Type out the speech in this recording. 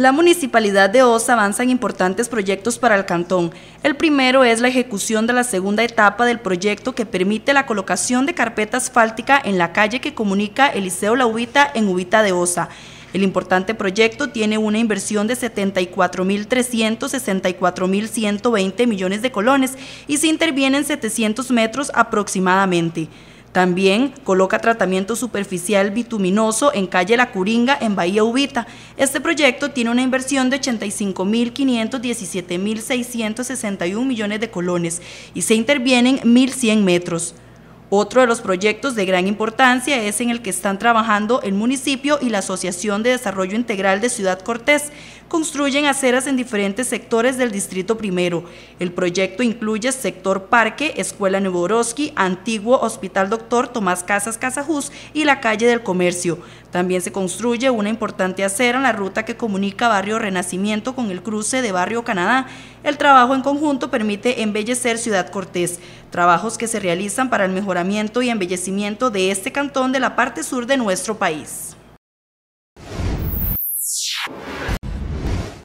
La Municipalidad de Osa avanza en importantes proyectos para el cantón. El primero es la ejecución de la segunda etapa del proyecto que permite la colocación de carpeta asfáltica en la calle que comunica el Liceo La Ubita en Ubita de Osa. El importante proyecto tiene una inversión de 74.364.120 millones de colones y se interviene en 700 metros aproximadamente. También coloca tratamiento superficial bituminoso en calle La Curinga, en Bahía Ubita. Este proyecto tiene una inversión de 85.517.661 millones de colones y se intervienen 1.100 metros. Otro de los proyectos de gran importancia es en el que están trabajando el municipio y la Asociación de Desarrollo Integral de Ciudad Cortés. Construyen aceras en diferentes sectores del Distrito Primero. El proyecto incluye sector Parque, Escuela Nuevoroski, Antiguo Hospital Doctor Tomás Casas Casajús y la calle del Comercio. También se construye una importante acera en la ruta que comunica Barrio Renacimiento con el cruce de Barrio Canadá. El trabajo en conjunto permite embellecer Ciudad Cortés, trabajos que se realizan para el mejoramiento y embellecimiento de este cantón de la parte sur de nuestro país.